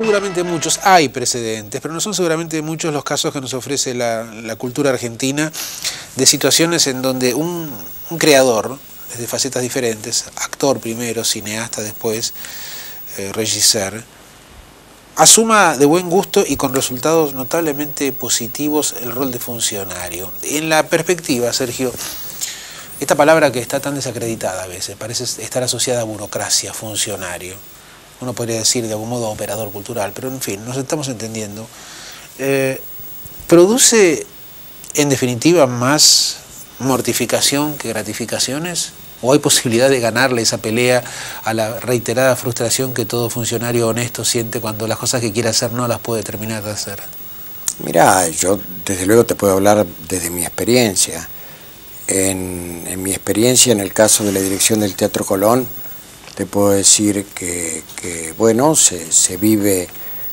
Seguramente muchos, hay precedentes, pero no son seguramente muchos los casos que nos ofrece la, cultura argentina de situaciones en donde un, creador, desde facetas diferentes, actor primero, cineasta después, eh, asuma de buen gusto y con resultados notablemente positivos el rol de funcionario. En la perspectiva, Sergio, esta palabra que está tan desacreditada a veces, parece estar asociada a burocracia, funcionario uno podría decir de algún modo operador cultural, pero en fin, nos estamos entendiendo, eh, produce en definitiva más mortificación que gratificaciones? ¿O hay posibilidad de ganarle esa pelea a la reiterada frustración que todo funcionario honesto siente cuando las cosas que quiere hacer no las puede terminar de hacer? Mira, yo desde luego te puedo hablar desde mi experiencia. En, en mi experiencia, en el caso de la dirección del Teatro Colón, te puedo decir que, bueno, se, vive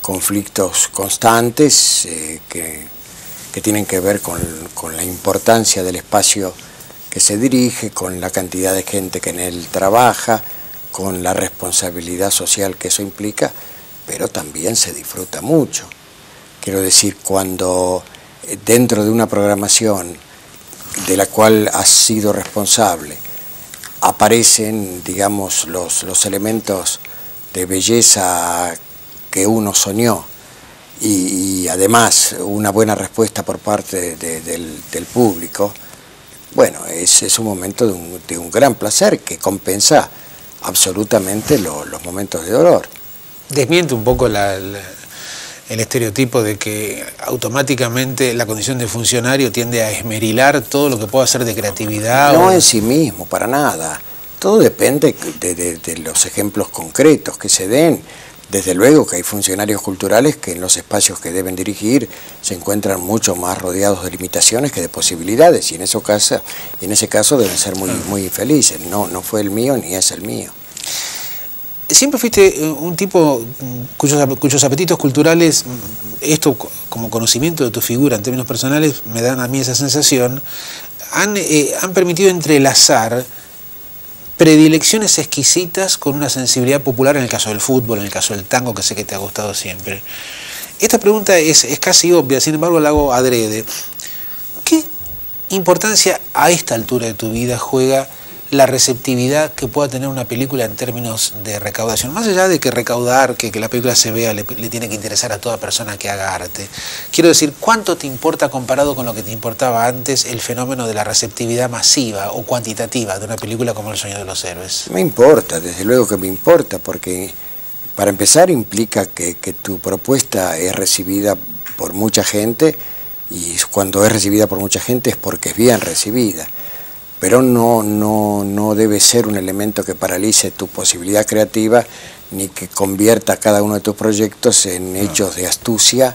conflictos constantes eh, que, tienen que ver con, la importancia del espacio que se dirige, con la cantidad de gente que en él trabaja, con la responsabilidad social que eso implica, pero también se disfruta mucho. Quiero decir, cuando eh, dentro de una programación de la cual has sido responsable, aparecen, digamos, los, los elementos de belleza que uno soñó y, además una buena respuesta por parte del, público, bueno, es, es un momento de un, de un, gran placer que compensa absolutamente los momentos de dolor. Desmiente un poco la el estereotipo de que automáticamente la condición de funcionario tiende a esmerilar todo lo que pueda ser de creatividad. No en sí mismo, para nada. Todo depende de, los ejemplos concretos que se den. Desde luego que hay funcionarios culturales que en los espacios que deben dirigir se encuentran mucho más rodeados de limitaciones que de posibilidades y en, eso caso, en ese caso deben ser muy, muy infelices. No, no fue el mío ni es el mío siempre fuiste eh, un tipo cuyos, cuyos apetitos culturales, esto como conocimiento de tu figura en términos personales, me dan a mí esa sensación, han, eh, han permitido entrelazar predilecciones exquisitas con una sensibilidad popular en el caso del fútbol, en el caso del tango, que sé que te ha gustado siempre. Esta pregunta es, es casi obvia, sin embargo la hago adrede. ¿Qué importancia a esta altura de tu vida juega la receptividad que pueda tener una película en términos de recaudación. Más allá de que recaudar, que, la película se vea, le, tiene que interesar a toda persona que haga arte. Quiero decir, ¿cuánto te importa comparado con lo que te importaba antes el fenómeno de la receptividad masiva o cuantitativa de una película como El sueño de los héroes? Me importa, desde luego que me importa, porque para empezar implica que, que tu propuesta es recibida por mucha gente y cuando es recibida por mucha gente es porque es bien recibida pero no, no, no debe ser un elemento que paralice tu posibilidad creativa ni que convierta cada uno de tus proyectos en hechos de astucia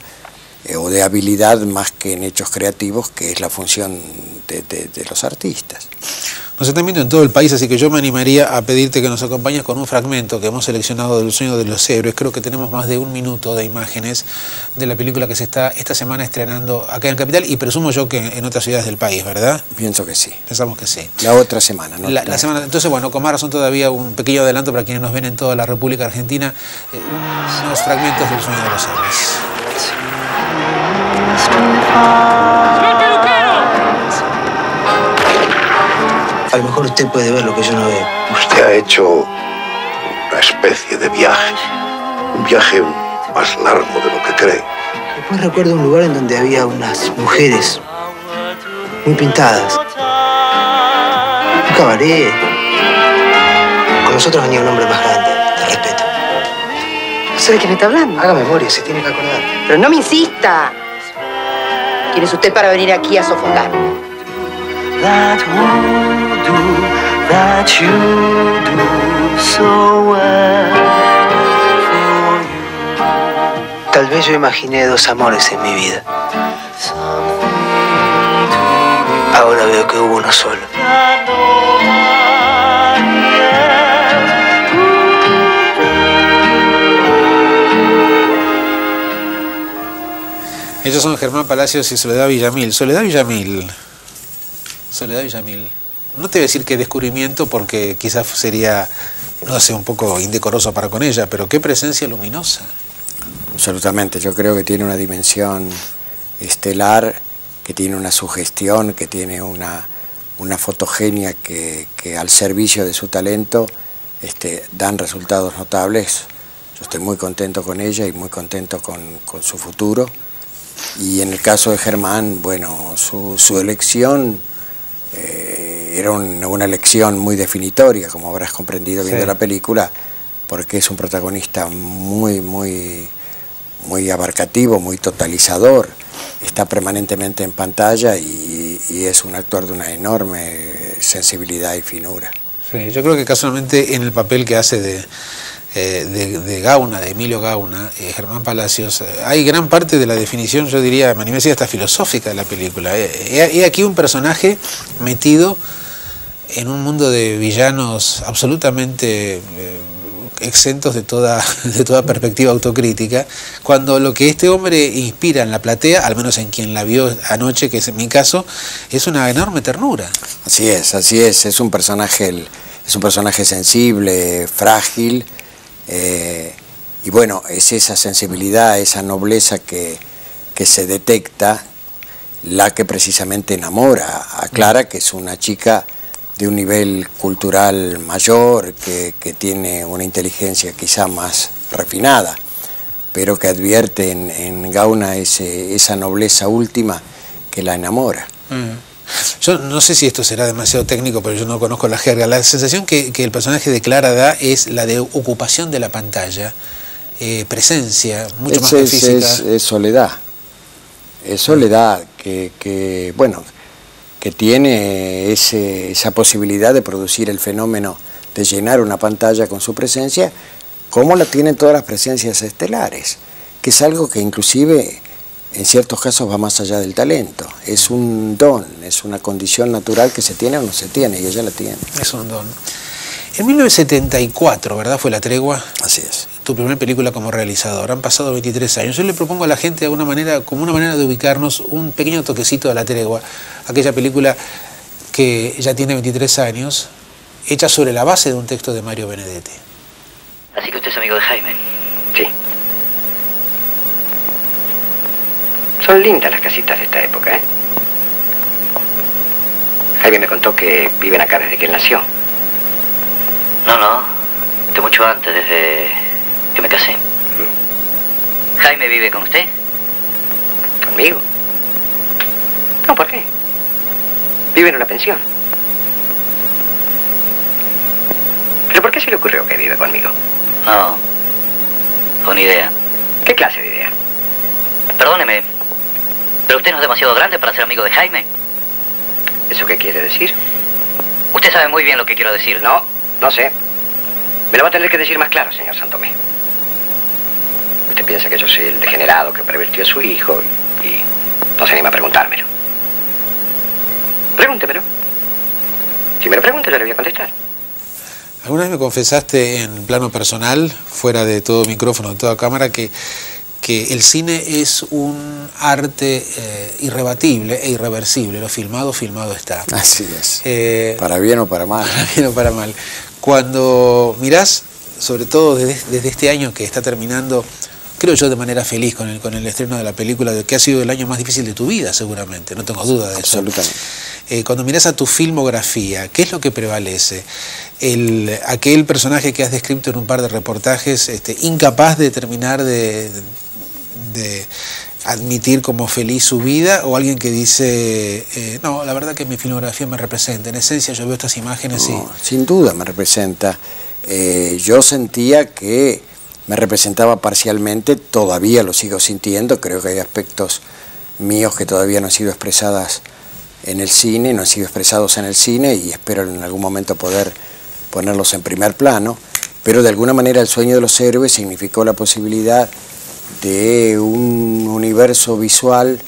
eh, o de habilidad más que en hechos creativos, que es la función de los artistas. Nos están viendo en todo el país, así que yo me animaría a pedirte que nos acompañes con un fragmento que hemos seleccionado del sueño de los héroes. Creo que tenemos más de un minuto de imágenes de la película que se está esta semana estrenando acá en Capital y presumo yo que en otras ciudades del país, ¿verdad? Pienso que sí. Pensamos que sí. La otra semana, ¿no? La, semana, entonces, bueno, Comar son todavía un pequeño adelanto para quienes nos ven en toda la República Argentina, eh, unos fragmentos del sueño de los héroes. A lo mejor usted puede ver lo que yo no veo. Usted ha hecho una especie de viaje. Un viaje más largo de lo que cree. Después recuerdo un lugar en donde había unas mujeres muy pintadas. Un cabaret. Con nosotros venía un hombre más grande, de respeto. ¿No sabe de qué me está hablando? Haga memoria, se tiene que acordar. Pero no me insista. ¿Quién es usted para venir aquí a sofocarme? that you do so well Tal vez yo imaginé dos amores en mi vida. Ahora veo que hubo uno solo. Ellos son Germán Palacios y Soledad Villamil. Soledad Villamil. Soledad Villamil no te voy a decir qué descubrimiento porque quizás sería, no sé, un poco indecoroso para con ella, pero qué presencia luminosa. Absolutamente, yo creo que tiene una dimensión estelar, que tiene una sugestión, que tiene una, una fotogenia que, al servicio de su talento este, dan resultados notables. Yo estoy muy contento con ella y muy contento con, su futuro. Y en el caso de Germán, bueno, su, elección eh, era una, elección muy definitoria, como habrás comprendido viendo la película, porque es un protagonista muy, muy, muy abarcativo, muy totalizador está permanentemente en pantalla y, es un actor de una enorme sensibilidad y finura. Sí, yo creo que casualmente en el papel que hace de, eh, de, Gauna, de Emilio Gauna, eh, Germán Palacios, eh, hay gran parte de la definición, yo diría, me animé hasta filosófica de la película. He aquí un personaje metido en un mundo de villanos absolutamente exentos de toda, de toda perspectiva autocrítica, cuando lo que este hombre inspira en la platea, al menos en quien la vio anoche, que es mi caso, es una enorme ternura. Así es, así es, es un personaje, es un personaje sensible, frágil, eh, y bueno, es esa sensibilidad, esa nobleza que, que se detecta la que precisamente enamora a Clara, que es una chica de un nivel cultural mayor, que, tiene una inteligencia quizá más refinada, pero que advierte en, Gauna esa nobleza última que la enamora. Yo no sé si esto será demasiado técnico, pero yo no conozco la jerga. La sensación que, el personaje de Clara da es la de ocupación de la pantalla, eh, presencia, mucho más es, física. Es, soledad, es soledad que, que bueno, que tiene esa posibilidad de producir el fenómeno de llenar una pantalla con su presencia, como la tienen todas las presencias estelares, que es algo que inclusive en ciertos casos va más allá del talento. Es un don, es una condición natural que se tiene o no se tiene, y ella la tiene. Es un don. En 1974, ¿verdad? Fue la tregua. Así es. Tu primera película como realizador. Han pasado 23 años. Yo le propongo a la gente de alguna manera, como una manera de ubicarnos, un pequeño toquecito de la tregua. Aquella película que ya tiene 23 años, hecha sobre la base de un texto de Mario Benedetti. Así que usted es amigo de Jaime. Son lindas las casitas de esta época, ¿eh? Jaime me contó que viven acá desde que él nació. No, no. De mucho antes, desde que me casé. ¿Jaime vive con usted? ¿Conmigo? No, ¿por qué? Vive en una pensión. ¿Pero por qué se le ocurrió que vive conmigo? No. Con idea. ¿Qué clase de idea? Perdóneme. ¿Pero usted no es demasiado grande para ser amigo de Jaime? ¿Eso qué quiere decir? Usted sabe muy bien lo que quiero decir. No, no sé. Me lo va a tener que decir más claro, señor Santomé. Usted piensa que yo soy el degenerado que pervirtió a su hijo y, no se anima a preguntármelo. Pregúntemelo. Si me lo pregunta, yo le voy a contestar. ¿Alguna vez me confesaste en plano personal, fuera de todo micrófono, de toda cámara, que, que el cine es un arte eh, irrebatible e irreversible? Lo filmado, filmado está. Así es. Eh, para bien o para mal. Para bien o para mal. Cuando mirás, sobre todo desde, este año que está terminando, creo yo de manera feliz con el, con el estreno de la película, de que ha sido el año más difícil de tu vida, seguramente, no tengo duda de eso. Absolutamente. Eh, cuando miras a tu filmografía, ¿qué es lo que prevalece? El, aquel personaje que has descrito en un par de reportajes, este, incapaz de terminar de, de admitir como feliz su vida o alguien que dice, eh, no, la verdad que mi filmografía me representa, en esencia yo veo estas imágenes y... Sin duda me representa. Eh, yo sentía que me representaba parcialmente, todavía lo sigo sintiendo, creo que hay aspectos míos que todavía no han sido expresadas en el cine, no han sido expresados en el cine y espero en algún momento poder ponerlos en primer plano, pero de alguna manera el sueño de los héroes significó la posibilidad de un universo visual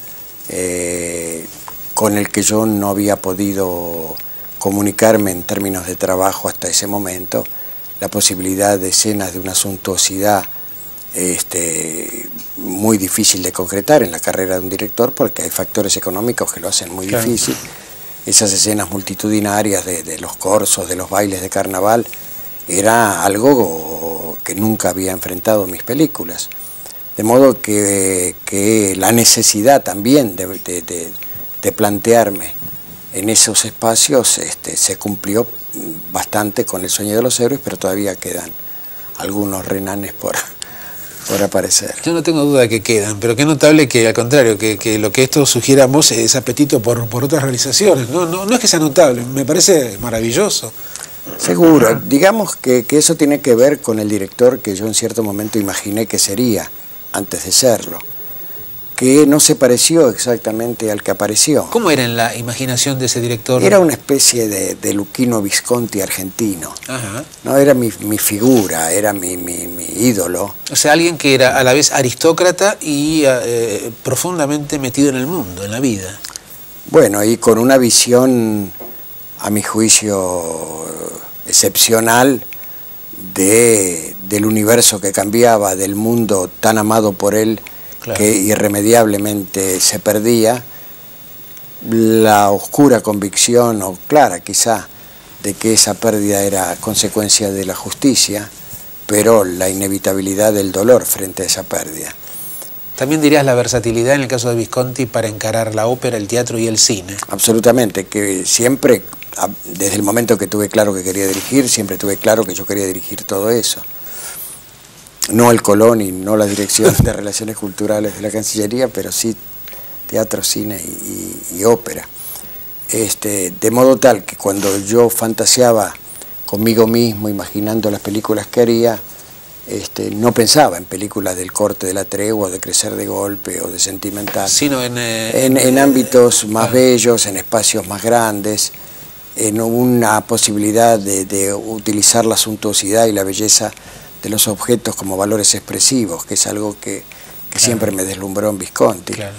eh, con el que yo no había podido comunicarme en términos de trabajo hasta ese momento, la posibilidad de escenas de una suntuosidad este, muy difícil de concretar en la carrera de un director porque hay factores económicos que lo hacen muy difícil. Esas escenas multitudinarias de, los corsos, de los bailes de carnaval, era algo que nunca había enfrentado en mis películas. De modo que, la necesidad también de, de, de, plantearme en esos espacios este, se cumplió bastante con el sueño de los héroes, pero todavía quedan algunos renanes por, por aparecer. Yo no tengo duda de que quedan, pero qué notable que al contrario, que, que lo que esto sugiere a es apetito por, por otras realizaciones. No, no, no es que sea notable, me parece maravilloso. Seguro, digamos que, que, eso tiene que ver con el director que yo en cierto momento imaginé que sería, antes de serlo, que no se pareció exactamente al que apareció. ¿Cómo era en la imaginación de ese director? Era una especie de, de Luquino Visconti argentino. Ajá. No era mi, mi figura, era mi, mi, mi, ídolo. O sea, alguien que era a la vez aristócrata y eh, profundamente metido en el mundo, en la vida. Bueno, y con una visión, a mi juicio, excepcional de, del universo que cambiaba, del mundo tan amado por él claro. que irremediablemente se perdía, la oscura convicción, o clara quizá, de que esa pérdida era consecuencia de la justicia, pero la inevitabilidad del dolor frente a esa pérdida. También dirías la versatilidad en el caso de Visconti para encarar la ópera, el teatro y el cine. Absolutamente, que siempre, desde el momento que tuve claro que quería dirigir, siempre tuve claro que yo quería dirigir todo eso no el Colón y no la Dirección de Relaciones Culturales de la Cancillería, pero sí teatro, cine y, ópera. Este, de modo tal que cuando yo fantaseaba conmigo mismo, imaginando las películas que haría, este, no pensaba en películas del corte de la tregua, de crecer de golpe o de sentimental, sino en, eh, en, en ámbitos más bellos, en espacios más grandes, en una posibilidad de, de utilizar la suntuosidad y la belleza de los objetos como valores expresivos, que es algo que, que claro. siempre me deslumbró en Visconti. Claro,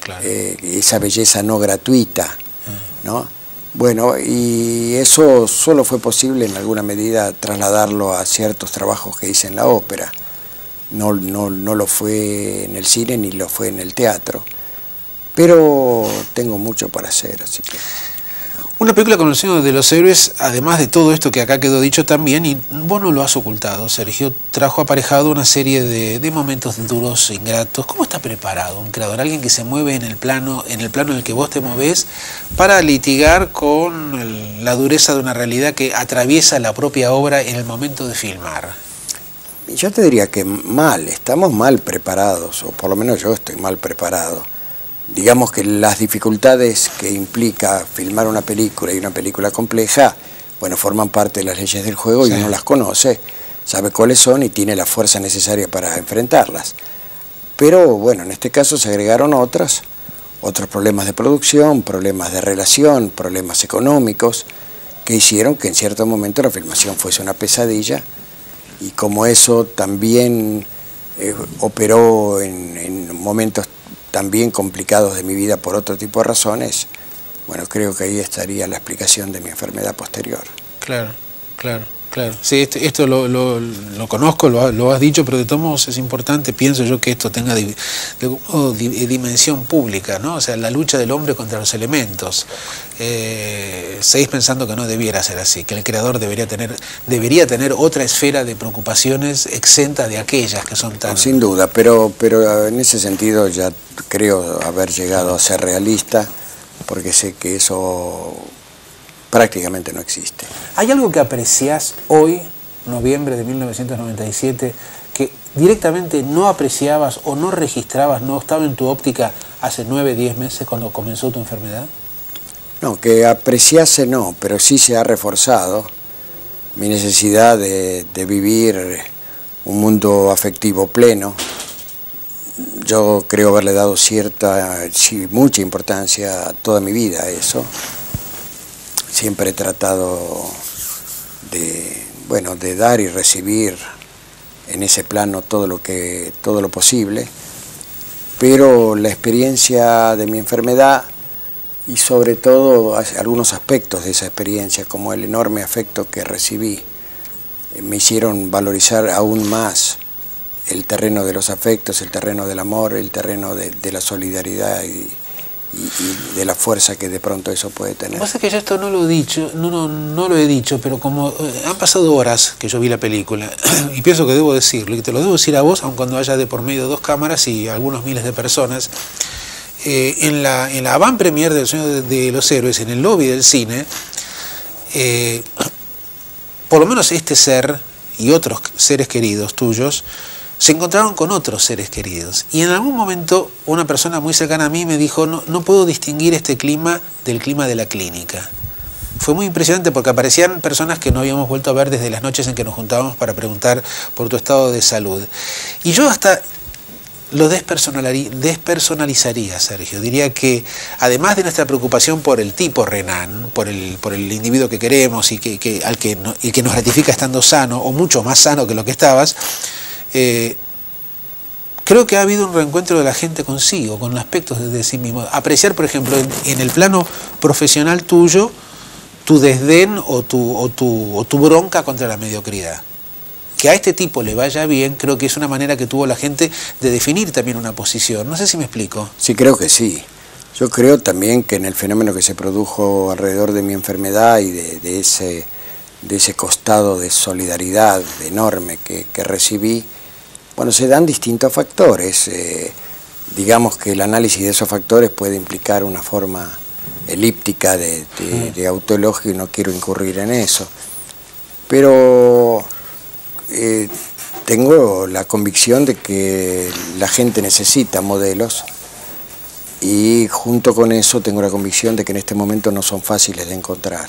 claro. Eh, esa belleza no gratuita, uh ¿no? Bueno, y eso solo fue posible en alguna medida trasladarlo a ciertos trabajos que hice en la ópera. No, no, no lo fue en el cine ni lo fue en el teatro. Pero tengo mucho para hacer, así que... Una película con el de los Héroes, además de todo esto que acá quedó dicho también, y vos no lo has ocultado, Sergio, trajo aparejado una serie de, de momentos duros, ingratos. ¿Cómo está preparado un creador? Alguien que se mueve en el plano, en el plano en el que vos te movés, para litigar con la dureza de una realidad que atraviesa la propia obra en el momento de filmar. Yo te diría que mal, estamos mal preparados, o por lo menos yo estoy mal preparado digamos que las dificultades que implica filmar una película y una película compleja, bueno, forman parte de las leyes del juego sí. y uno las conoce, sabe cuáles son y tiene la fuerza necesaria para enfrentarlas. Pero bueno, en este caso se agregaron otras, otros problemas de producción, problemas de relación, problemas económicos, que hicieron que en cierto momento la filmación fuese una pesadilla y como eso también eh, operó en, en momentos también complicados de mi vida por otro tipo de razones, bueno, creo que ahí estaría la explicación de mi enfermedad posterior. Claro, claro, claro. Sí, esto, esto lo, lo, lo, conozco, lo, lo, has dicho, pero de todos modos es importante, pienso yo, que esto tenga de, de, oh, de, dimensión pública, ¿no? O sea, la lucha del hombre contra los elementos. Eh, seguís pensando que no debiera ser así, que el creador debería tener, debería tener otra esfera de preocupaciones exenta de aquellas que son tan... Sin duda, pero, pero en ese sentido ya creo haber llegado a ser realista, porque sé que eso prácticamente no existe. ¿Hay algo que apreciás hoy, noviembre de 1997, que directamente no apreciabas o no registrabas, no estaba en tu óptica hace nueve, diez meses cuando comenzó tu enfermedad? No, que apreciase no, pero sí se ha reforzado mi necesidad de, vivir un mundo afectivo pleno. Yo creo haberle dado cierta, mucha importancia toda mi vida a eso siempre he tratado de, bueno, de dar y recibir en ese plano todo lo, que, todo lo posible, pero la experiencia de mi enfermedad y sobre todo algunos aspectos de esa experiencia, como el enorme afecto que recibí, me hicieron valorizar aún más el terreno de los afectos, el terreno del amor, el terreno de, de la solidaridad y, y, de la fuerza que de pronto eso puede tener. Pasa que yo esto no lo he dicho, no, no, no lo he dicho, pero como eh, han pasado horas que yo vi la película y pienso que debo decirlo, y te lo debo decir a vos, aun cuando haya de por medio dos cámaras y algunos miles de personas, eh, en, la, en la avant premier del Sueño de, los Héroes, en el lobby del cine, eh, por lo menos este ser y otros seres queridos tuyos, se encontraron con otros seres queridos. Y en algún momento una persona muy cercana a mí me dijo, no, no puedo distinguir este clima del clima de la clínica. Fue muy impresionante porque aparecían personas que no habíamos vuelto a ver desde las noches en que nos juntábamos para preguntar por tu estado de salud. Y yo hasta lo despersonalizaría, Sergio. Diría que además de nuestra preocupación por el tipo Renan, por el, por el individuo que queremos y que, al que, y que nos ratifica estando sano, o mucho más sano que lo que estabas, eh, creo que ha habido un reencuentro de la gente consigo, con aspectos de sí mismo. Apreciar, por ejemplo, en, el plano profesional tuyo, tu desdén o tu, o tu, o tu bronca contra la mediocridad. Que a este tipo le vaya bien, creo que es una manera que tuvo la gente de definir también una posición. No sé si me explico. Sí, creo que sí. Yo creo también que en el fenómeno que se produjo alrededor de mi enfermedad y de, ese, costado de solidaridad enorme que recibí, bueno, se dan distintos factores. Eh, digamos que el análisis de esos factores puede implicar una forma elíptica de, de, autoelogio y no quiero incurrir en eso. Pero eh, tengo la convicción de que la gente necesita modelos y junto con eso tengo la convicción de que en este momento no son fáciles de encontrar.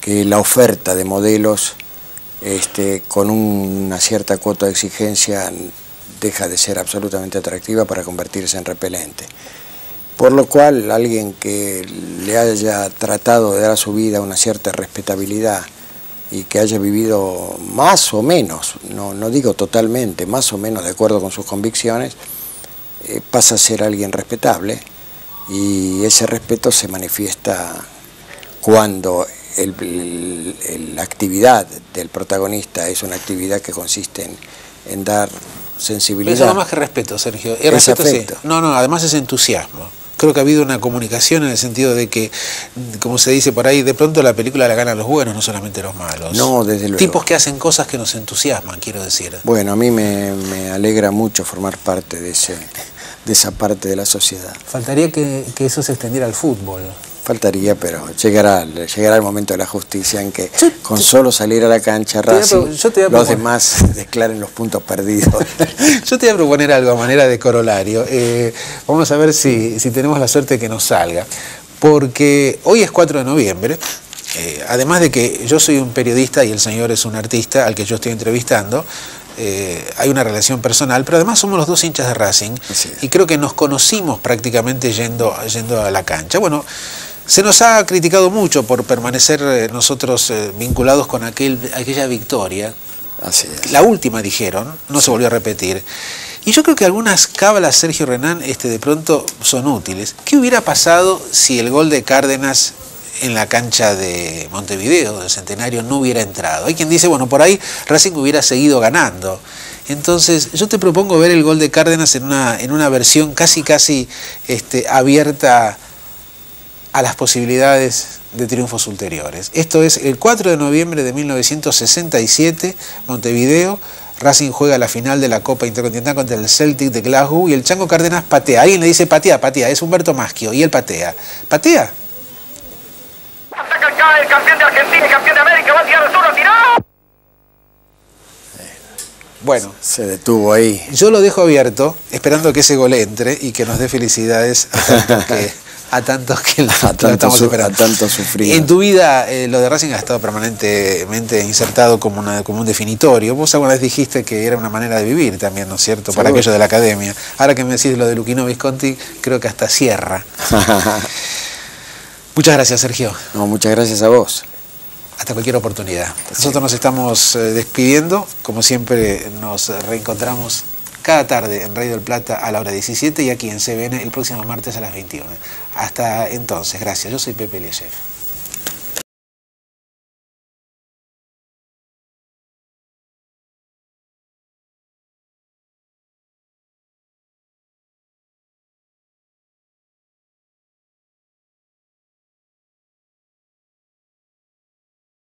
Que la oferta de modelos este, con una cierta cuota de exigencia deja de ser absolutamente atractiva para convertirse en repelente. Por lo cual, alguien que le haya tratado de dar a su vida una cierta respetabilidad y que haya vivido más o menos, no, no digo totalmente, más o menos de acuerdo con sus convicciones, eh, pasa a ser alguien respetable y ese respeto se manifiesta cuando la actividad del protagonista es una actividad que consiste en, dar sensibilidad. eso no más que respeto, Sergio. El respeto, No, no, además es entusiasmo. Creo que ha habido una comunicación en el sentido de que, como se dice por ahí, de pronto la película la ganan los buenos, no solamente los malos. No, desde luego. Tipos que hacen cosas que nos entusiasman, quiero decir. Bueno, a mí me, me alegra mucho formar parte de, ese, de esa parte de la sociedad. Faltaría que, que eso se extendiera al fútbol. Faltaría, pero llegará, llegará el momento de la justicia en que con solo salir a la cancha Racing, los demás declaren los puntos perdidos. yo te voy a proponer algo a manera de corolario. Eh, vamos a ver si, si tenemos la suerte que nos salga. Porque hoy es 4 de noviembre, eh, además de que yo soy un periodista y el señor es un artista al que yo estoy entrevistando, eh, hay una relación personal, pero además somos los dos hinchas de Racing y creo que nos conocimos prácticamente yendo, yendo a la cancha. Bueno, se nos ha criticado mucho por permanecer eh, nosotros eh, vinculados con aquel, aquella victoria. La última dijeron, no se volvió a repetir. Y yo creo que algunas cábalas, Sergio Renán, este, de pronto son útiles. ¿Qué hubiera pasado si el gol de Cárdenas en la cancha de Montevideo, del Centenario, no hubiera entrado? Hay quien dice, bueno, por ahí Racing hubiera seguido ganando. Entonces, yo te propongo ver el gol de Cárdenas en una, en una versión casi, casi este, abierta a las posibilidades de triunfos ulteriores. Esto es el 4 de noviembre de 1967, Montevideo, Racing juega la final de la Copa Intercontinental contra el Celtic de Glasgow y el Chango Cárdenas patea. Alguien le dice patea, patea, es Humberto Maschio y él patea. ¿Patea? el campeón de Argentina y campeón de América, va a tirar el Bueno, se detuvo ahí. Yo lo dejo abierto, esperando que ese gol entre y que nos dé felicidades a que a tantos que la, a estamos esperando. tanto sufrir. En tu vida eh, lo de Racing ha estado permanentemente insertado como, una, como un definitorio. Vos alguna vez dijiste que era una manera de vivir también, ¿no es cierto? Para aquello de la academia. Ahora que me decís lo de Luquino Visconti, creo que hasta cierra. muchas gracias, Sergio. No, muchas gracias a vos. Hasta cualquier oportunidad. Nosotros nos estamos eh, despidiendo. Como siempre, nos reencontramos cada tarde en Radio del Plata a la hora 17 y aquí en CBN el próximo martes a las 21. Hasta entonces, gracias. Yo soy Pepe Liesef.